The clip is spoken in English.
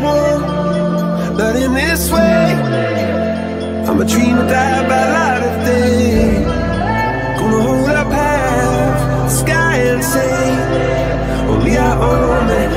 that Not in this way. I'm a dreamer that by light of day. Gonna hold up half the sky and say, only our own man.